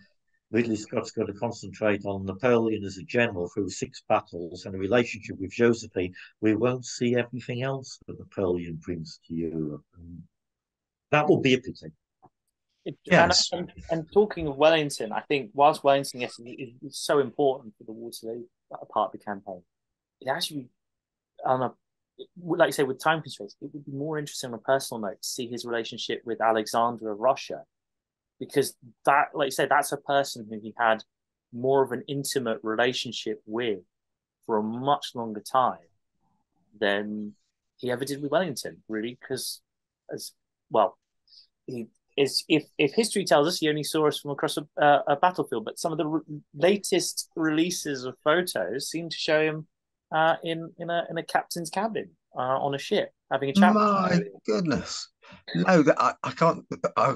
Ridley Scott's going to concentrate on Napoleon as a general through six battles and a relationship with Josephine, we won't see everything else that Napoleon brings to Europe. And that will be a pity. yes. And, and, and, talking of Wellington, I think whilst Wellington, yes, is so important for the Waterloo part of the campaign, it actually, on a like you say, with time constraints, it would be more interesting on a personal note to see his relationship with Alexander of Russia, because that, like you said, that's a person who he had more of an intimate relationship with for a much longer time than he ever did with Wellington, really, because as well, he is if if history tells us he only saw us from across a, uh, a battlefield, but some of the re- latest releases of photos seem to show him uh, in in a in a captain's cabin uh, on a ship having a chat. My goodness, no, that I, I can't. I,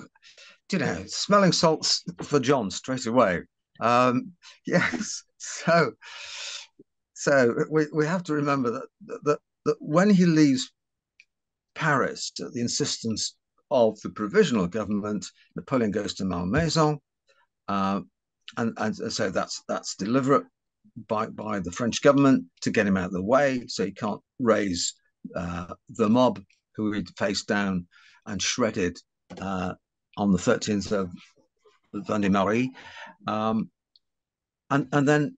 you know, smelling salts for John straight away. Um, <laughs> yes, so so we, we have to remember that, that that when he leaves Paris at the insistence of the provisional government, Napoleon goes to Malmaison, uh, and and so that's that's deliberate by, by the French government to get him out of the way so he can't raise uh, the mob who he'd faced down and shredded uh, on the 13th of Vendemiaire. Um, and and then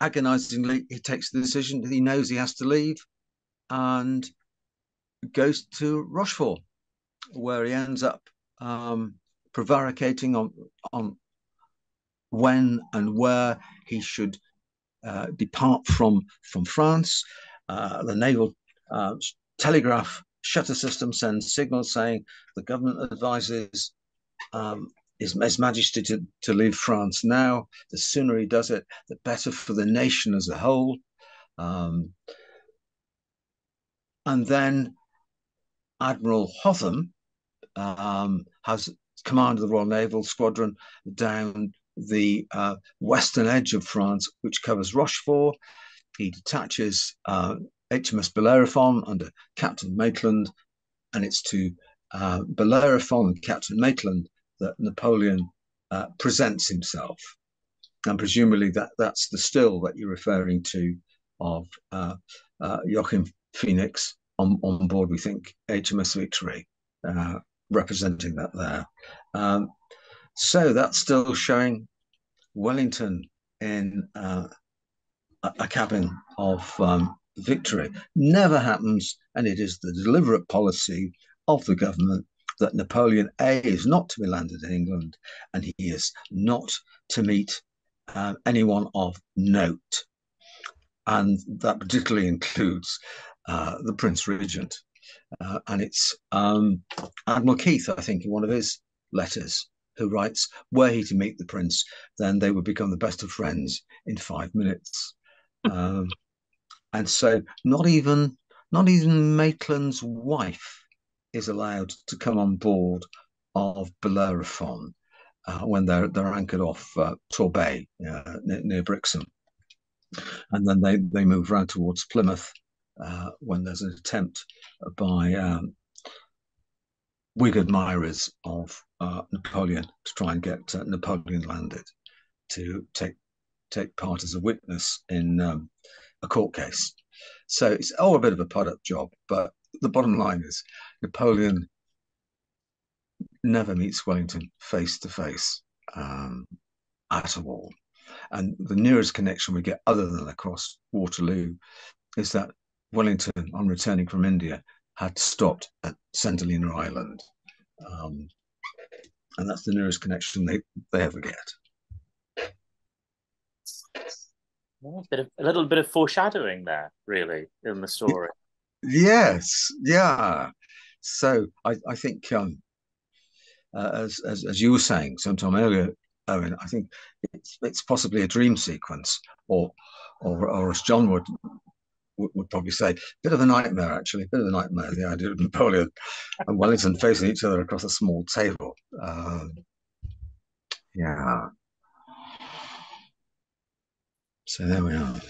agonizingly he takes the decision he knows he has to leave and goes to Rochefort, where he ends up um, prevaricating on on when and where he should uh, depart from from France. Uh, the naval uh, telegraph shutter system sends signals saying the government advises um, his, his Majesty to, to leave France now. The sooner he does it, the better for the nation as a whole. Um, and then Admiral Hotham um, has command of the Royal Naval Squadron down the uh, western edge of France, which covers Rochefort. He detaches uh, HMS Bellerophon under Captain Maitland, and it's to uh, Bellerophon and Captain Maitland that Napoleon uh, presents himself. And presumably that, that's the still that you're referring to of uh, uh, Joaquin Phoenix on, on board, we think, HMS Victory, uh, representing that there. Um, so that's still showing Wellington in uh, a, cabin of um, victory. Never happens, and it is the deliberate policy of the government that Napoleon A is not to be landed in England, and he is not to meet uh, anyone of note. And that particularly includes uh, the Prince Regent. Uh, and it's um, Admiral Keith, I think, in one of his letters, who writes, were he to meet the Prince, then they would become the best of friends in five minutes. um, and so not even not even Maitland's wife is allowed to come on board of Bellerophon uh, when they're they're anchored off uh, Torbay uh, near, near, Brixham, and then they they move round towards Plymouth uh, when there's an attempt by um, Whig admirers of uh, Napoleon to try and get uh, Napoleon landed to take take part as a witness in um, a court case. So it's all a bit of a up job, but the bottom line is Napoleon never meets Wellington face to face at all. And the nearest connection we get, other than across Waterloo, is that Wellington, on returning from India, had stopped at. Helena Island. Um, and that's the nearest connection they, they ever get. a, bit of, a little bit of foreshadowing there, really, in the story. Yes, yeah. So I, I think, um, uh, as, as, as you were saying sometime earlier, Owen, I think it's it's possibly a dream sequence, or or, or as John would would probably say, a bit of a nightmare, actually, a bit of a nightmare, the idea of Napoleon and Wellington facing each other across a small table. Um, yeah. So there we are.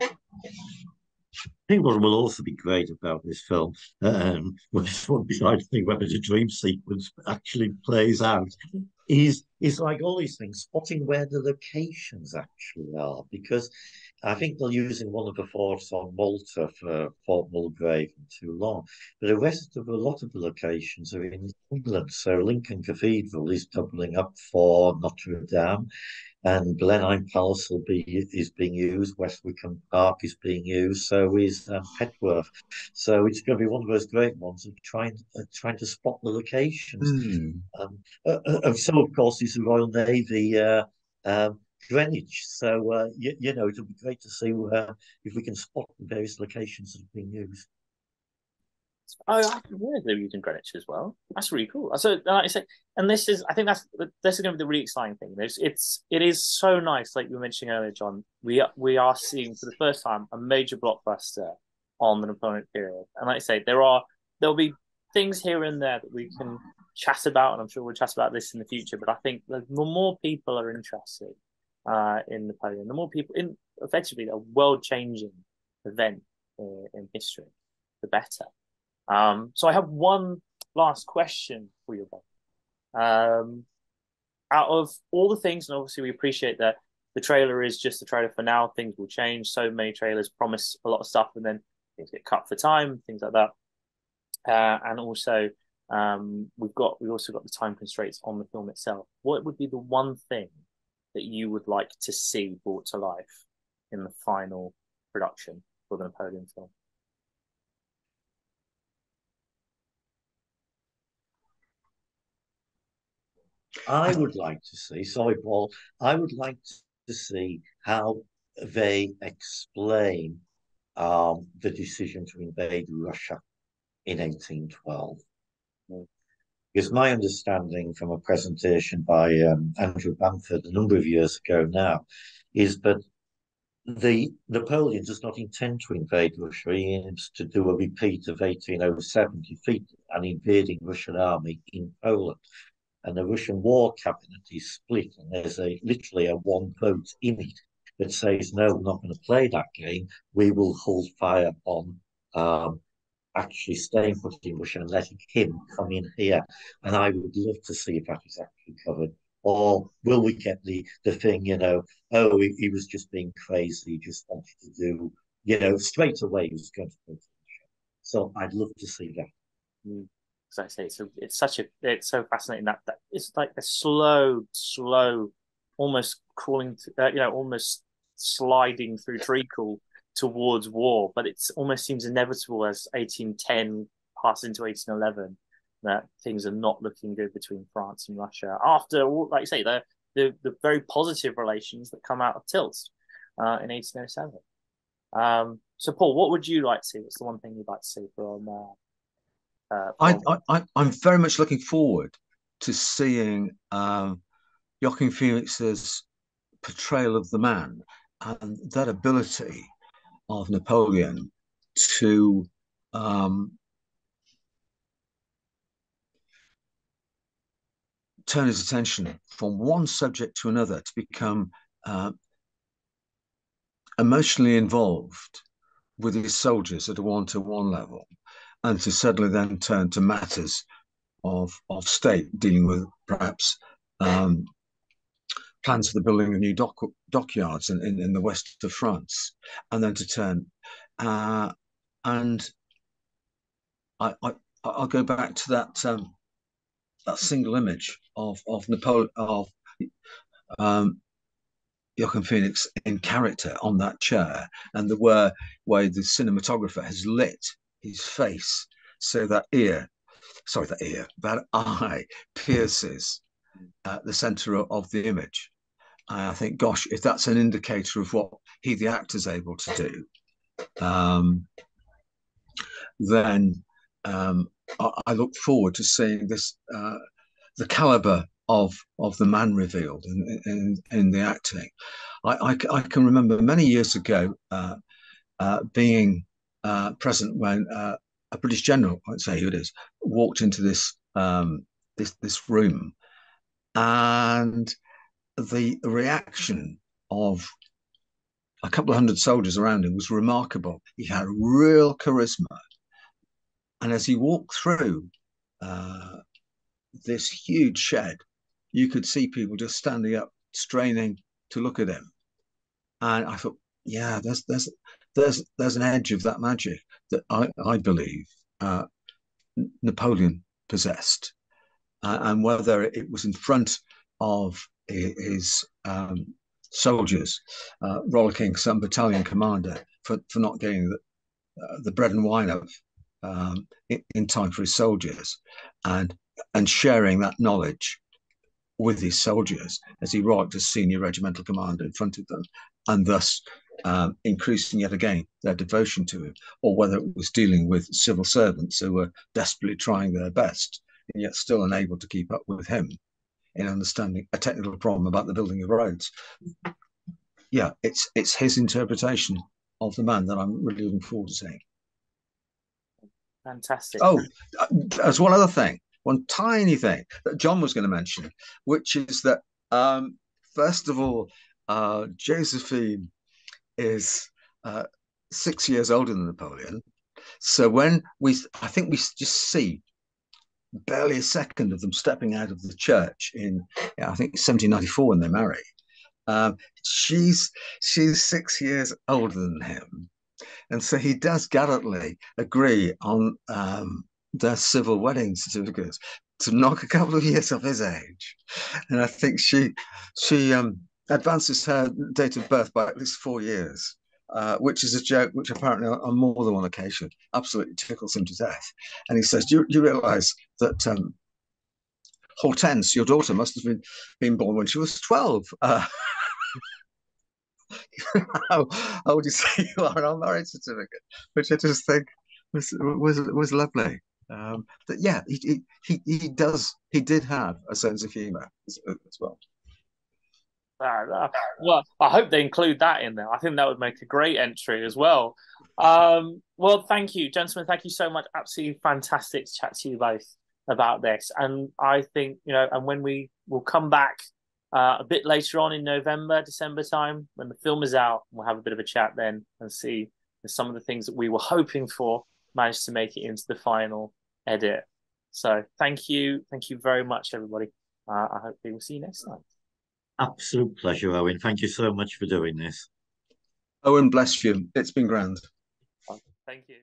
I think what will also be great about this film, um, besides the whether the dream sequence actually plays out, is is like all these things, spotting where the locations actually are. Because I think they're using one of the forts on Malta for Fort Mulgrave and Toulon. But the rest of a lot of the locations are in England. So Lincoln Cathedral is doubling up for Notre Dame and Blenheim Palace will be is being used. West Wycombe Park is being used. So is um, Petworth. So it's going to be one of those great ones of trying uh, trying to spot the locations. Mm. Um, uh, uh, so of course is the Royal Navy. Uh, um, Greenwich. So, uh, you, you, know, it'll be great to see uh, if we can spot the various locations that have been used. Oh, I they're using Greenwich as well. That's really cool. So, like I say, and this is, I think that's this is going to be the really exciting thing. There's, it's, it is so nice, like you were mentioning earlier, John. We are, we are seeing for the first time a major blockbuster on the Napoleon period, and like I say, there are there'll be things here and there that we can chat about, and I'm sure we'll chat about this in the future. But I think the more people are interested uh, in Napoleon, the more people in effectively a world changing event in, in history, the better. Um, so I have one last question for you both. Um, out of all the things, and obviously we appreciate that the trailer is just a trailer for now. Things will change. So many trailers promise a lot of stuff, and then things get cut for time, things like that. Uh, and also, Um, we've got we've also got the time constraints on the film itself. What would be the one thing that you would like to see brought to life in the final production for the Napoleon film? I would like to see, sorry, Paul, I would like to see how they explain um, the decision to invade Russia in 1812. Because my understanding from a presentation by um, Andrew Bamford a number of years ago now is that the Napoleon does not intend to invade Russia. He aims to do a repeat of 1807, defeat an invading Russian army in Poland. And the Russian war cabinet is split, and there's a literally a one vote in it that says, no, we're not going to play that game. We will hold fire on um, actually staying put in Russia and letting him come in here. And I would love to see if that is actually covered. Or will we get the the thing, you know, oh, he, he was just being crazy, just wanted to do, you know, straight away he was going to go to Russia. So I'd love to see that. Mm. As I say, so it's such a it's so fascinating that, that it's like a slow, slow, almost crawling, to, uh, you know, almost sliding through treacle towards war, but it almost seems inevitable as 1810 passes into 1811 that things are not looking good between France and Russia after, like you say, the the, the very positive relations that come out of Tilsit uh, in 1807. Um, so, Paul, what would you like to see? What's the one thing you'd like to see from? Uh, uh, I, I, I'm very much looking forward to seeing um, Joaquin Phoenix's portrayal of the man and that ability of Napoleon to um, turn his attention from one subject to another to become uh, emotionally involved with his soldiers at a one-to-one level and to suddenly then turn to matters of of state dealing with perhaps um, plans for the building of new dock, dockyards in, in, in, the west of France, and then to turn. Uh, and I, I, will go back to that um, that single image of of Napoleon of um, Joaquin Phoenix in character on that chair, and the way, way the cinematographer has lit his face so that ear, sorry, that ear, that <laughs> eye pierces at the center of the image. I think, gosh, if that's an indicator of what he, the actor, is able to do, um, then um, I, I, look forward to seeing this, uh, the caliber of of the man revealed in in, in the acting. I, I, I, can remember many years ago uh, uh, being uh, present when uh, a British general, I'd say who it is, walked into this um, this this room and the reaction of a couple of hundred soldiers around him was remarkable. He had real charisma. And as he walked through uh, this huge shed, you could see people just standing up, straining to look at him. And I thought, yeah, there's there's there's there's an edge of that magic that I I believe uh, Napoleon possessed, uh, and whether it was in front of his um, soldiers, uh, rollicking some battalion commander for, for not getting the, uh, the bread and wine of um, in, in, time for his soldiers, and and sharing that knowledge with his soldiers as he rollicked as senior regimental commander in front of them, and thus um, increasing yet again their devotion to him, or whether it was dealing with civil servants who were desperately trying their best and yet still unable to keep up with him in understanding a technical problem about the building of roads. Yeah, it's it's his interpretation of the man that I'm really looking forward to seeing. Fantastic. Oh, there's one other thing, one tiny thing that John was going to mention, which is that um, first of all, uh, Josephine is uh, six years older than Napoleon. So when we, I think we just see barely a second of them stepping out of the church in, I think, 1794 when they marry. Um, she's she's six years older than him, and so he does gallantly agree on um, their civil wedding certificate to knock a couple of years off his age. And I think she she um, advances her date of birth by at least four years. Uh, which is a joke which apparently on more than one occasion absolutely tickles him to death. And he says, Do you, you realize that um, Hortense, your daughter, must have been, been born when she was 12? <laughs> Uh, <laughs> how, how would you say <laughs> you are on marriage certificate? Which I just think was was was lovely. Um, but yeah, he, he he does he did have a sense of humour as, as well. Well, I hope they include that in there. I think that would make a great entry as well. Um, well, thank you, gentlemen. Thank you so much. Absolutely fantastic to chat to you both about this. And I think, you know, and when we will come back uh, a bit later on in November, December time, when the film is out, we'll have a bit of a chat then and see if some of the things that we were hoping for managed to make it into the final edit. So thank you. Thank you very much, everybody. Uh, I hope we will see you next time. Absolute pleasure, Owen. Thank you so much for doing this. Owen, bless you. It's been grand. Thank you.